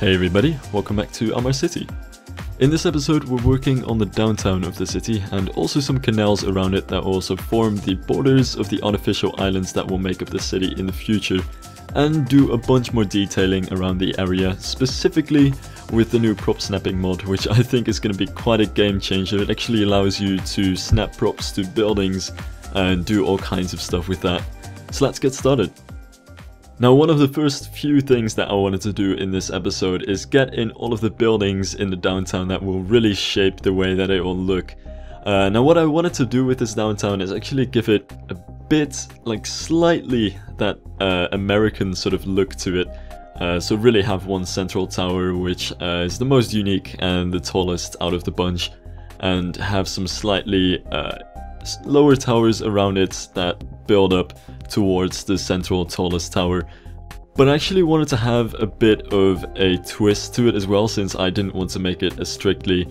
Hey everybody, welcome back to Amar City. In this episode we're working on the downtown of the city and also some canals around it that also form the borders of the artificial islands that will make up the city in the future and do a bunch more detailing around the area, specifically with the new prop snapping mod, which I think is going to be quite a game changer. It actually allows you to snap props to buildings and do all kinds of stuff with that. So let's get started. Now one of the first few things that I wanted to do in this episode is get in all of the buildings in the downtown that will really shape the way that it will look. Uh, now what I wanted to do with this downtown is actually give it a bit, like slightly that uh, American sort of look to it. Uh, so really have one central tower which uh, is the most unique and the tallest out of the bunch and have some slightly uh, lower towers around it that build up towards the central tallest tower. But I actually wanted to have a bit of a twist to it as well since I didn't want to make it a strictly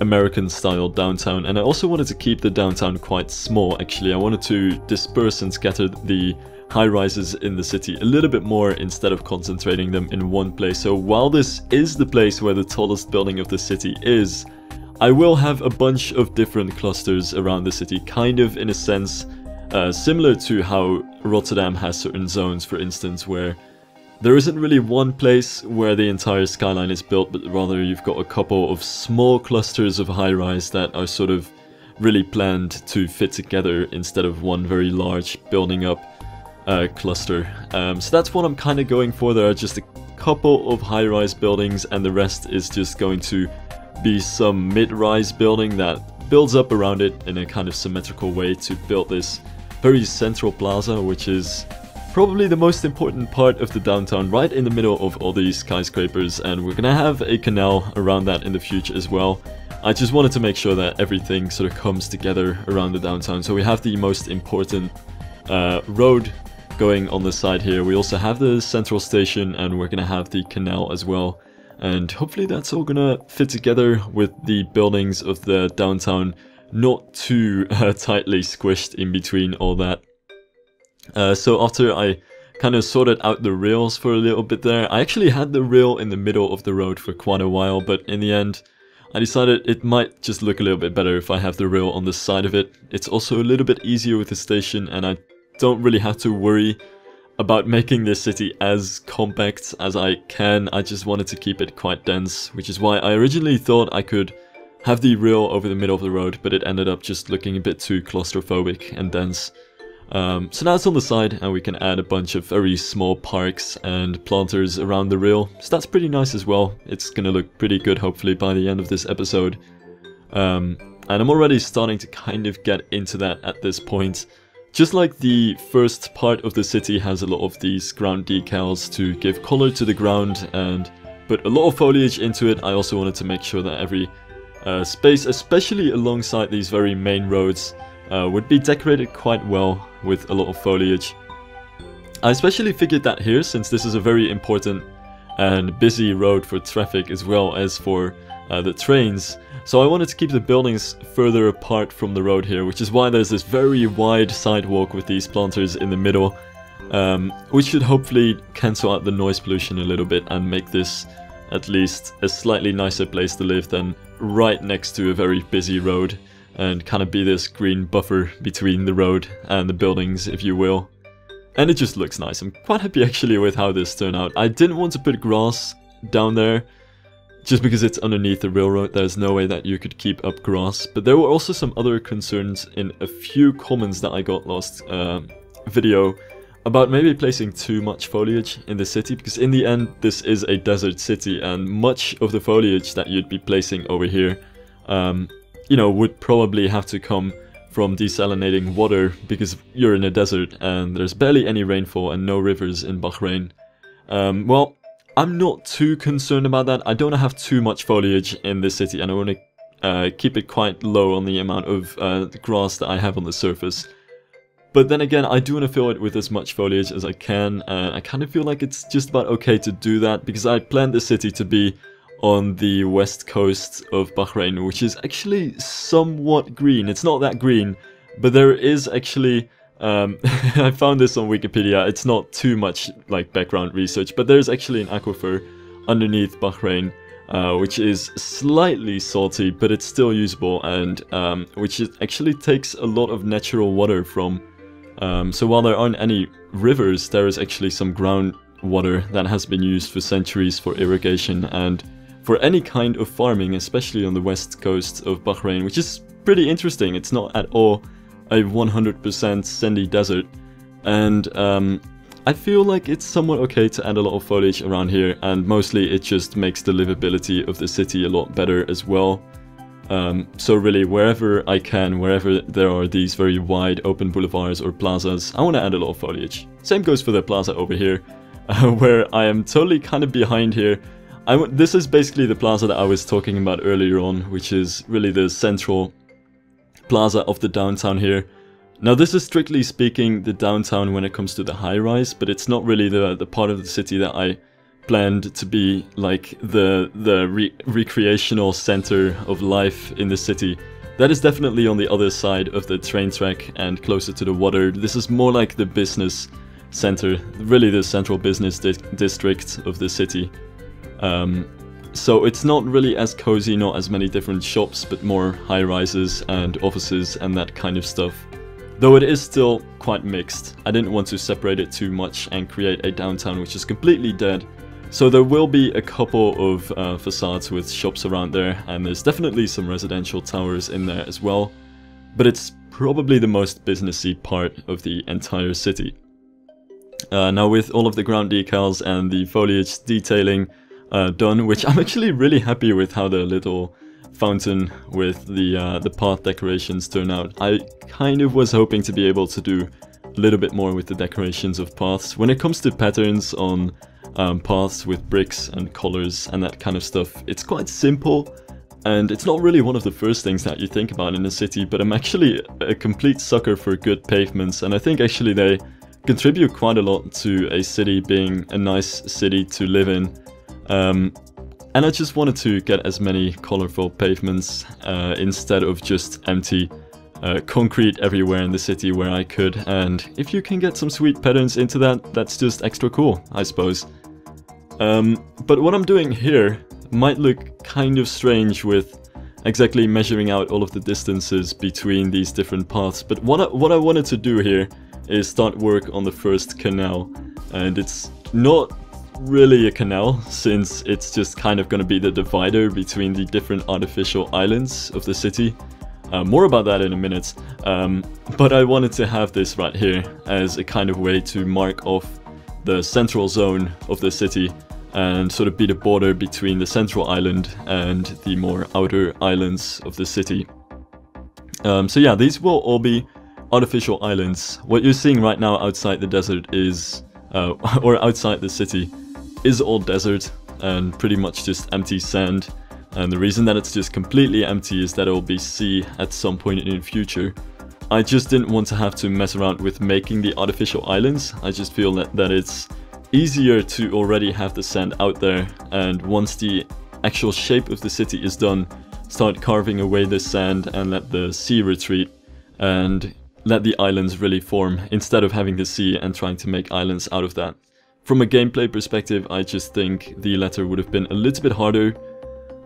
American style downtown and I also wanted to keep the downtown quite small actually. I wanted to disperse and scatter the high rises in the city a little bit more instead of concentrating them in one place. So while this is the place where the tallest building of the city is, I will have a bunch of different clusters around the city, kind of in a sense uh, similar to how Rotterdam has certain zones, for instance, where there isn't really one place where the entire skyline is built, but rather you've got a couple of small clusters of high-rise that are sort of really planned to fit together instead of one very large building up uh, cluster. Um, so that's what I'm kind of going for. There are just a couple of high-rise buildings and the rest is just going to be some mid-rise building that builds up around it in a kind of symmetrical way to build this very central plaza, which is probably the most important part of the downtown, right in the middle of all these skyscrapers, and we're gonna have a canal around that in the future as well. I just wanted to make sure that everything sort of comes together around the downtown. So we have the most important uh, road going on the side here. We also have the central station and we're gonna have the canal as well. And hopefully that's all gonna fit together with the buildings of the downtown not too uh, tightly squished in between all that. Uh, so after I kind of sorted out the rails for a little bit there, I actually had the rail in the middle of the road for quite a while, but in the end I decided it might just look a little bit better if I have the rail on the side of it. It's also a little bit easier with the station and I don't really have to worry about making this city as compact as I can. I just wanted to keep it quite dense, which is why I originally thought I could have the rail over the middle of the road, but it ended up just looking a bit too claustrophobic and dense. Um, so now it's on the side and we can add a bunch of very small parks and planters around the rail. So that's pretty nice as well. It's gonna look pretty good hopefully by the end of this episode. Um, and I'm already starting to kind of get into that at this point. Just like the first part of the city has a lot of these ground decals to give color to the ground and put a lot of foliage into it, I also wanted to make sure that every uh, space, especially alongside these very main roads, uh, would be decorated quite well with a lot of foliage. I especially figured that here, since this is a very important and busy road for traffic as well as for uh, the trains, so I wanted to keep the buildings further apart from the road here, which is why there's this very wide sidewalk with these planters in the middle, um, which should hopefully cancel out the noise pollution a little bit and make this at least a slightly nicer place to live than right next to a very busy road and kind of be this green buffer between the road and the buildings, if you will. And it just looks nice. I'm quite happy actually with how this turned out. I didn't want to put grass down there just because it's underneath the railroad. There's no way that you could keep up grass. But there were also some other concerns in a few comments that I got last uh, video about maybe placing too much foliage in the city because in the end this is a desert city and much of the foliage that you'd be placing over here um, you know would probably have to come from desalinating water because you're in a desert and there's barely any rainfall and no rivers in Bahrain. Um, well, I'm not too concerned about that. I don't have too much foliage in this city and I want to uh, keep it quite low on the amount of uh, grass that I have on the surface. But then again, I do want to fill it with as much foliage as I can, and I kind of feel like it's just about okay to do that, because I planned the city to be on the west coast of Bahrain, which is actually somewhat green. It's not that green, but there is actually... Um, I found this on Wikipedia, it's not too much like background research, but there's actually an aquifer underneath Bahrain, uh, which is slightly salty, but it's still usable, and um, which actually takes a lot of natural water from. Um, so while there aren't any rivers, there is actually some groundwater that has been used for centuries for irrigation and for any kind of farming, especially on the west coast of Bahrain, which is pretty interesting. It's not at all a 100% sandy desert, and um, I feel like it's somewhat okay to add a lot of foliage around here and mostly it just makes the livability of the city a lot better as well. Um, so really wherever I can, wherever there are these very wide open boulevards or plazas, I want to add a lot of foliage. Same goes for the plaza over here, uh, where I am totally kind of behind here. this is basically the plaza that I was talking about earlier on, which is really the central plaza of the downtown here. Now this is strictly speaking the downtown when it comes to the high-rise, but it's not really the, the part of the city that I planned to be like the, the re recreational center of life in the city. That is definitely on the other side of the train track and closer to the water. This is more like the business center, really the central business di district of the city. Um, so it's not really as cozy, not as many different shops, but more high-rises and offices and that kind of stuff. Though it is still quite mixed, I didn't want to separate it too much and create a downtown which is completely dead. So there will be a couple of uh, facades with shops around there and there's definitely some residential towers in there as well. But it's probably the most businessy part of the entire city. Uh, now with all of the ground decals and the foliage detailing uh, done, which I'm actually really happy with how the little fountain with the uh, the path decorations turn out. I kind of was hoping to be able to do a little bit more with the decorations of paths. When it comes to patterns on um, paths with bricks and colors and that kind of stuff, it's quite simple and it's not really one of the first things that you think about in a city, but I'm actually a complete sucker for good pavements and I think actually they contribute quite a lot to a city being a nice city to live in. Um, and I just wanted to get as many colorful pavements uh, instead of just empty uh, concrete everywhere in the city where I could. And if you can get some sweet patterns into that, that's just extra cool, I suppose. Um, but what I'm doing here might look kind of strange with exactly measuring out all of the distances between these different paths. But what I, what I wanted to do here is start work on the first canal. And it's not really a canal, since it's just kind of going to be the divider between the different artificial islands of the city. Uh, more about that in a minute, um, but I wanted to have this right here as a kind of way to mark off the central zone of the city and sort of be the border between the central island and the more outer islands of the city. Um, so yeah, these will all be artificial islands. What you're seeing right now outside the desert is, uh, or outside the city, is all desert and pretty much just empty sand. And the reason that it's just completely empty is that it will be sea at some point in the future. I just didn't want to have to mess around with making the artificial islands. I just feel that, that it's easier to already have the sand out there and once the actual shape of the city is done, start carving away the sand and let the sea retreat and let the islands really form instead of having the sea and trying to make islands out of that. From a gameplay perspective, I just think the latter would have been a little bit harder.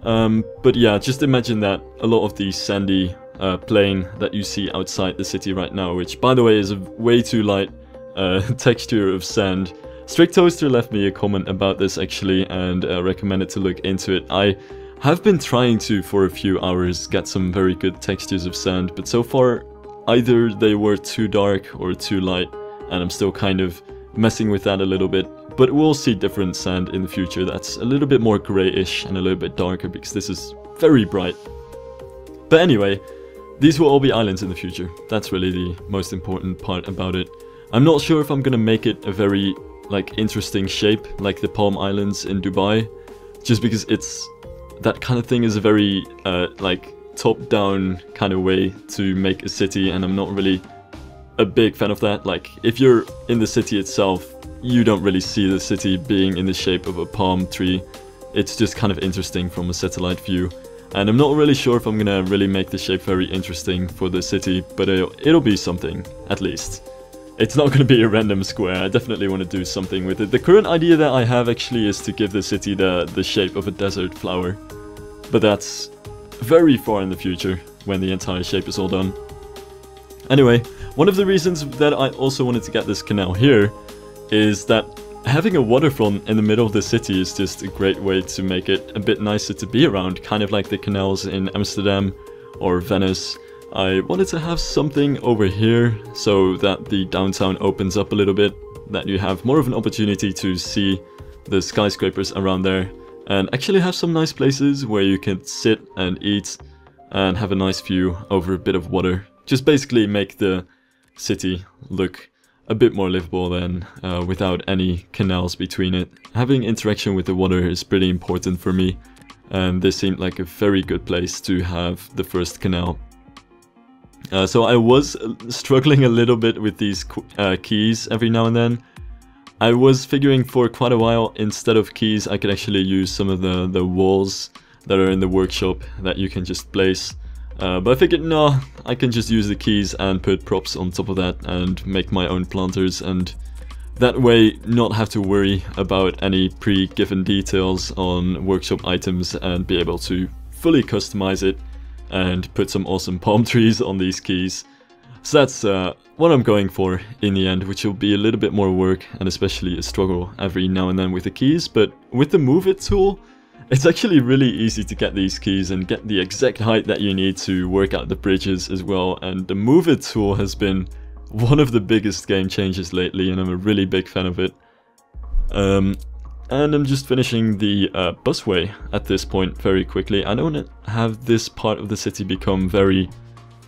Um, but yeah, just imagine that a lot of the sandy uh, plain that you see outside the city right now, which by the way is a way too light uh, texture of sand. Strict Toaster left me a comment about this actually and uh, recommended to look into it. I have been trying to, for a few hours, get some very good textures of sand, but so far either they were too dark or too light, and I'm still kind of messing with that a little bit. But we'll see different sand in the future that's a little bit more greyish and a little bit darker because this is very bright. But anyway, these will all be islands in the future. That's really the most important part about it. I'm not sure if I'm gonna make it a very like interesting shape like the Palm Islands in Dubai just because it's that kind of thing is a very uh, like top-down kind of way to make a city and I'm not really a big fan of that. Like, if you're in the city itself, you don't really see the city being in the shape of a palm tree. It's just kind of interesting from a satellite view. And I'm not really sure if I'm gonna really make the shape very interesting for the city, but it'll, it'll be something, at least. It's not going to be a random square. I definitely want to do something with it. The current idea that I have actually is to give the city the, the shape of a desert flower. But that's very far in the future when the entire shape is all done. Anyway, one of the reasons that I also wanted to get this canal here is that having a waterfront in the middle of the city is just a great way to make it a bit nicer to be around, kind of like the canals in Amsterdam or Venice. I wanted to have something over here so that the downtown opens up a little bit, that you have more of an opportunity to see the skyscrapers around there and actually have some nice places where you can sit and eat and have a nice view over a bit of water. Just basically make the city look a bit more livable than uh, without any canals between it. Having interaction with the water is pretty important for me and this seemed like a very good place to have the first canal. Uh, so I was uh, struggling a little bit with these uh, quays every now and then. I was figuring for quite a while instead of quays I could actually use some of the, the walls that are in the workshop that you can just place uh, but I figured, no, I can just use the quays and put props on top of that and make my own planters and that way not have to worry about any pre-given details on workshop items and be able to fully customize it and put some awesome palm trees on these quays. So that's uh, what I'm going for in the end, which will be a little bit more work and especially a struggle every now and then with the quays, but with the Move It tool, it's actually really easy to get these quays and get the exact height that you need to work out the bridges as well and the Move It tool has been one of the biggest game changes lately and I'm a really big fan of it. Um, and I'm just finishing the uh, busway at this point very quickly. I don't want to have this part of the city become very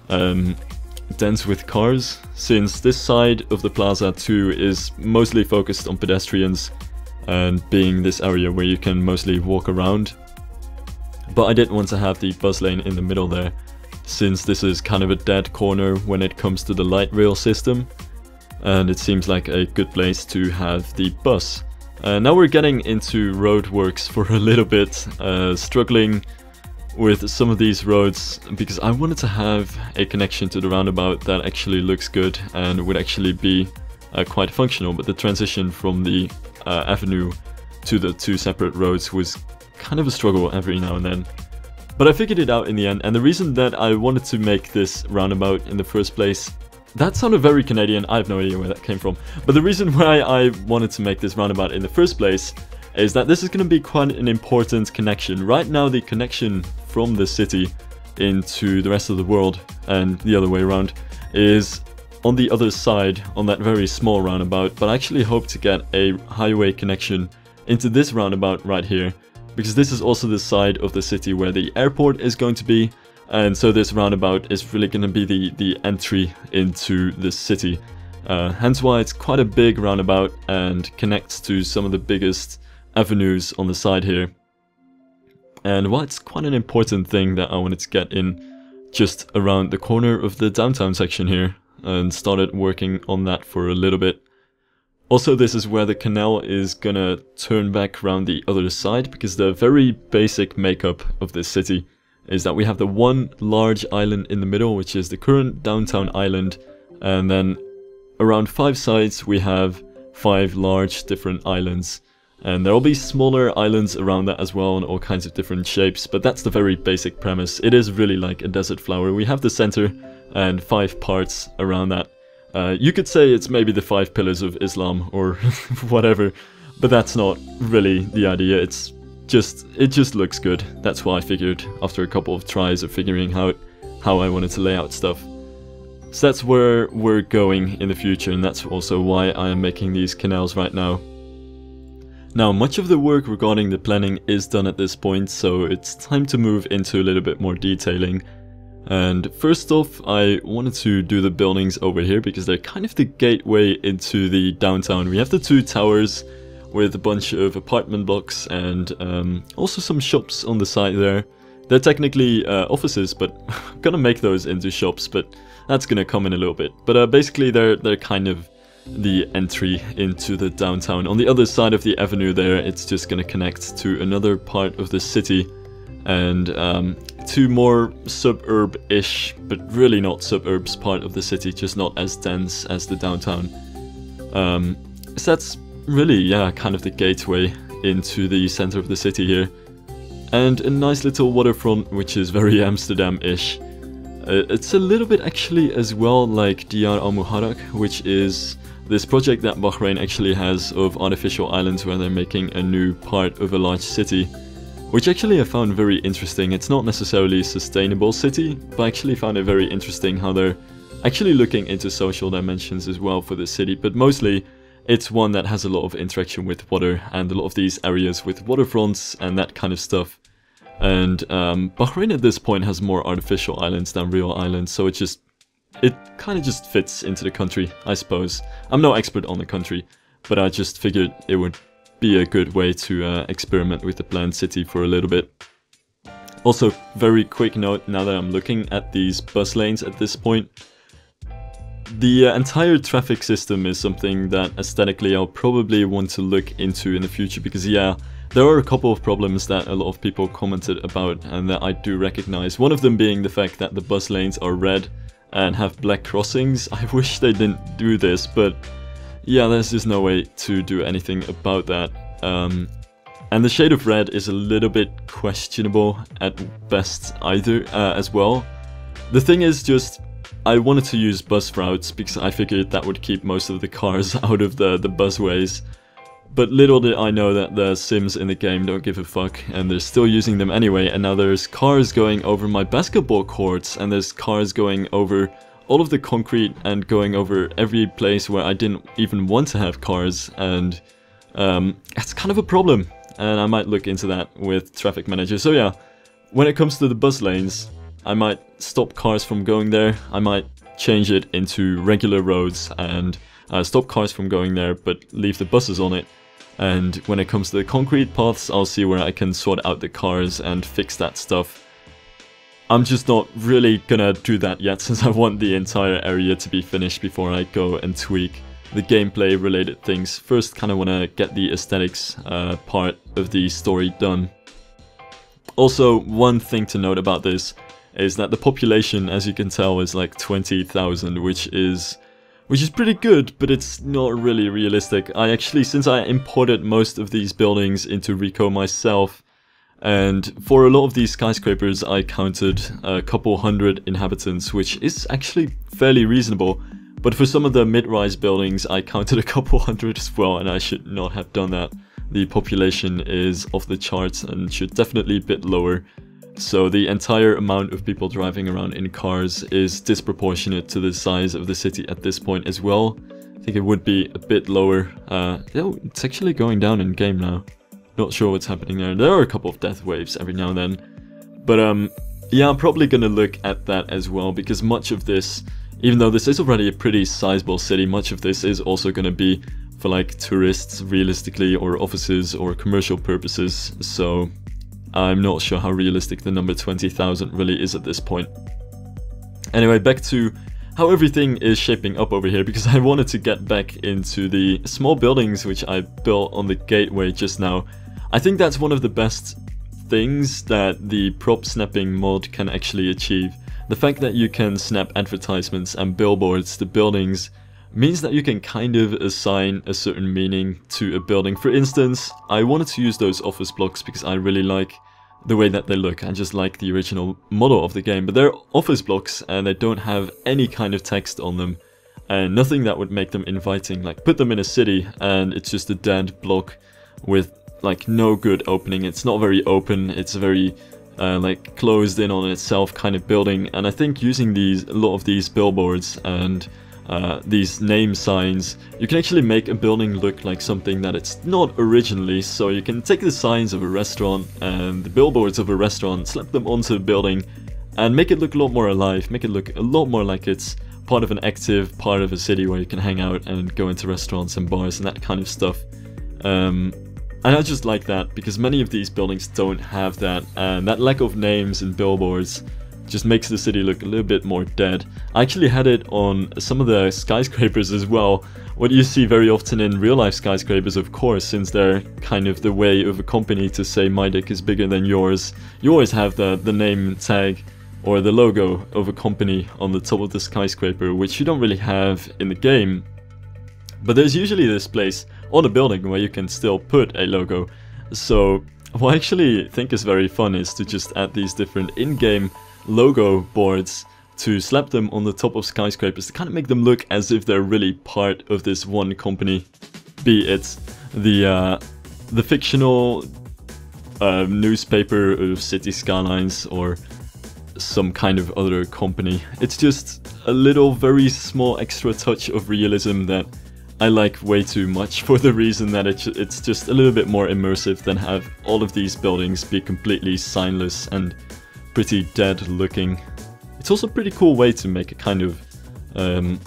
um, dense with cars, since this side of the plaza too is mostly focused on pedestrians and being this area where you can mostly walk around. But I didn't want to have the bus lane in the middle there, since this is kind of a dead corner when it comes to the light rail system, and it seems like a good place to have the bus. Uh, now we're getting into roadworks for a little bit, uh, struggling with some of these roads because I wanted to have a connection to the roundabout that actually looks good and would actually be uh, quite functional, but the transition from the uh, avenue to the two separate roads was kind of a struggle every now and then. But I figured it out in the end, and the reason that I wanted to make this roundabout in the first place that sounded very Canadian, I have no idea where that came from. But the reason why I wanted to make this roundabout in the first place is that this is going to be quite an important connection. Right now the connection from the city into the rest of the world and the other way around is on the other side on that very small roundabout, but I actually hope to get a highway connection into this roundabout right here, because this is also the side of the city where the airport is going to be, and so this roundabout is really going to be the, the entry into the city. Uh, hence why it's quite a big roundabout and connects to some of the biggest avenues on the side here. And why it's quite an important thing that I wanted to get in just around the corner of the downtown section here and started working on that for a little bit. Also, this is where the canal is gonna turn back around the other side, because the very basic makeup of this city is that we have the one large island in the middle, which is the current downtown island, and then around five sides we have five large different islands. And there will be smaller islands around that as well in all kinds of different shapes, but that's the very basic premise. It is really like a desert flower. We have the center, and five parts around that. Uh, you could say it's maybe the five pillars of Islam or whatever, but that's not really the idea. It's just it just looks good. That's why I figured after a couple of tries of figuring out how I wanted to lay out stuff. So that's where we're going in the future, and that's also why I am making these canals right now. Now, much of the work regarding the planning is done at this point, so it's time to move into a little bit more detailing and first off, I wanted to do the buildings over here because they're kind of the gateway into the downtown. We have the two towers with a bunch of apartment blocks and um, also some shops on the side there. They're technically uh, offices, but I'm gonna make those into shops, but that's gonna come in a little bit. But uh, basically they're, they're kind of the entry into the downtown. On the other side of the avenue there, it's just gonna connect to another part of the city and um, to more suburb-ish, but really not suburbs part of the city, just not as dense as the downtown. Um, so that's really, yeah, kind of the gateway into the center of the city here. And a nice little waterfront, which is very Amsterdam-ish. Uh, it's a little bit actually as well like Diyar al Muharraq, which is this project that Bahrain actually has of artificial islands where they're making a new part of a large city. Which actually I found very interesting. It's not necessarily a sustainable city, but I actually found it very interesting how they're actually looking into social dimensions as well for the city, but mostly it's one that has a lot of interaction with water and a lot of these areas with waterfronts and that kind of stuff. And um, Bahrain at this point has more artificial islands than real islands, so it just it kind of just fits into the country, I suppose. I'm no expert on the country, but I just figured it would be a good way to uh, experiment with the planned city for a little bit. Also, very quick note, now that I'm looking at these bus lanes at this point, the uh, entire traffic system is something that aesthetically I'll probably want to look into in the future because yeah, there are a couple of problems that a lot of people commented about and that I do recognize. One of them being the fact that the bus lanes are red and have black crossings. I wish they didn't do this, but yeah, there's just no way to do anything about that. Um, and the shade of red is a little bit questionable at best either uh, as well. The thing is just, I wanted to use bus routes because I figured that would keep most of the cars out of the, the busways. But little did I know that the sims in the game don't give a fuck and they're still using them anyway and now there's cars going over my basketball courts and there's cars going over all of the concrete and going over every place where I didn't even want to have cars and um, that's kind of a problem and I might look into that with Traffic Manager. So yeah, when it comes to the bus lanes, I might stop cars from going there, I might change it into regular roads and uh, stop cars from going there but leave the buses on it and when it comes to the concrete paths, I'll see where I can sort out the cars and fix that stuff. I'm just not really gonna do that yet since I want the entire area to be finished before I go and tweak the gameplay related things. First kinda wanna get the aesthetics uh, part of the story done. Also, one thing to note about this is that the population, as you can tell, is like 20,000, which is which is pretty good, but it's not really realistic. I actually, since I imported most of these buildings into Rico myself, and for a lot of these skyscrapers I counted a couple hundred inhabitants, which is actually fairly reasonable. But for some of the mid-rise buildings I counted a couple hundred as well, and I should not have done that. The population is off the charts and should definitely be a bit lower. So the entire amount of people driving around in cars is disproportionate to the size of the city at this point as well. I think it would be a bit lower. Uh, oh, it's actually going down in game now. Not sure what's happening there. There are a couple of death waves every now and then. But um, yeah, I'm probably gonna look at that as well because much of this, even though this is already a pretty sizable city, much of this is also gonna be for like tourists realistically or offices or commercial purposes. So I'm not sure how realistic the number 20,000 really is at this point. Anyway, back to how everything is shaping up over here because I wanted to get back into the small buildings which I built on the gateway just now. I think that's one of the best things that the prop snapping mod can actually achieve. The fact that you can snap advertisements and billboards to buildings means that you can kind of assign a certain meaning to a building. For instance, I wanted to use those office blocks because I really like the way that they look. I just like the original model of the game, but they're office blocks and they don't have any kind of text on them and nothing that would make them inviting. Like put them in a city and it's just a dead block with like no good opening. It's not very open. It's very uh, like closed in on itself kind of building. And I think using these a lot of these billboards and uh, these name signs, you can actually make a building look like something that it's not originally. So you can take the signs of a restaurant and the billboards of a restaurant, slap them onto a building and make it look a lot more alive, make it look a lot more like it's part of an active part of a city where you can hang out and go into restaurants and bars and that kind of stuff. Um, and I just like that because many of these buildings don't have that and that lack of names and billboards just makes the city look a little bit more dead. I actually had it on some of the skyscrapers as well. What you see very often in real life skyscrapers, of course, since they're kind of the way of a company to say my dick is bigger than yours, you always have the, the name tag or the logo of a company on the top of the skyscraper, which you don't really have in the game. But there's usually this place on a building where you can still put a logo. So what I actually think is very fun is to just add these different in-game logo boards to slap them on the top of skyscrapers to kind of make them look as if they're really part of this one company. Be it the uh, the fictional uh, newspaper of Cities Skylines or some kind of other company. It's just a little very small extra touch of realism that I like way too much for the reason that it, it's just a little bit more immersive than have all of these buildings be completely signless and pretty dead looking. It's also a pretty cool way to make a kind of, um,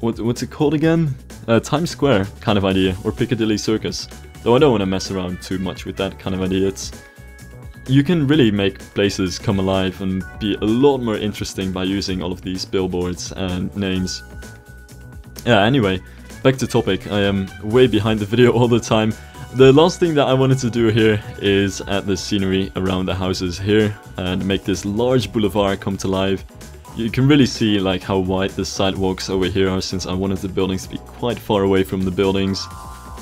what, what's it called again? Uh, Times Square kind of idea, or Piccadilly Circus. Though I don't want to mess around too much with that kind of idea. It's, you can really make places come alive and be a lot more interesting by using all of these billboards and names. Yeah, anyway, back to topic. I am way behind the video all the time. The last thing that I wanted to do here is add the scenery around the houses here and make this large boulevard come to life. You can really see like how wide the sidewalks over here are since I wanted the buildings to be quite far away from the buildings.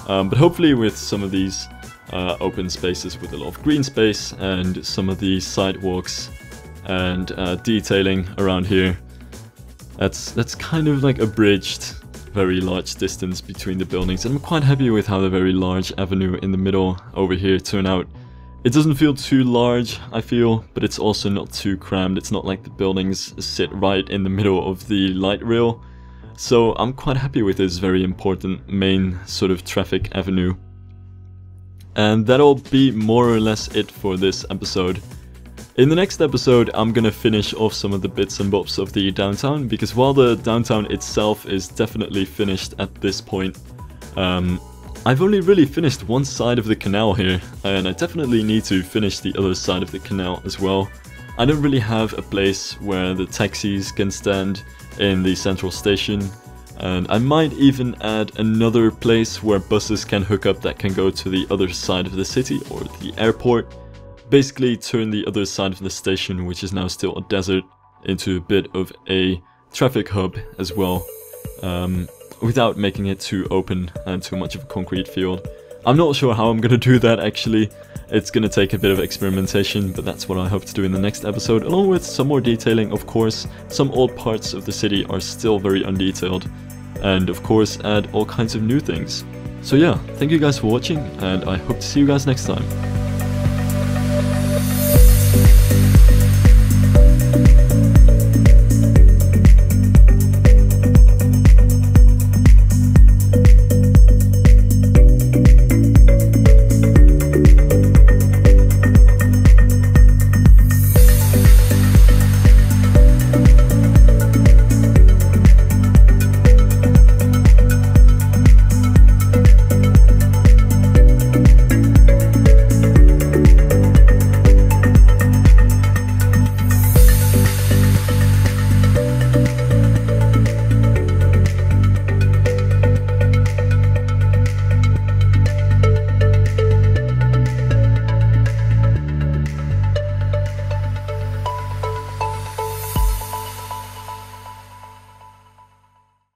Um, but hopefully with some of these uh, open spaces with a lot of green space and some of the sidewalks and uh, detailing around here, that's, that's kind of like abridged very large distance between the buildings and I'm quite happy with how the very large avenue in the middle over here turned out. It doesn't feel too large, I feel, but it's also not too crammed. It's not like the buildings sit right in the middle of the light rail. So I'm quite happy with this very important main sort of traffic avenue. And that'll be more or less it for this episode. In the next episode, I'm gonna finish off some of the bits and bobs of the downtown, because while the downtown itself is definitely finished at this point, um, I've only really finished one side of the canal here, and I definitely need to finish the other side of the canal as well. I don't really have a place where the taxis can stand in the central station, and I might even add another place where buses can hook up that can go to the other side of the city or the airport basically turn the other side of the station, which is now still a desert, into a bit of a traffic hub as well, um, without making it too open and too much of a concrete field. I'm not sure how I'm gonna do that actually, it's gonna take a bit of experimentation, but that's what I hope to do in the next episode, along with some more detailing, of course. Some old parts of the city are still very undetailed, and of course add all kinds of new things. So yeah, thank you guys for watching, and I hope to see you guys next time.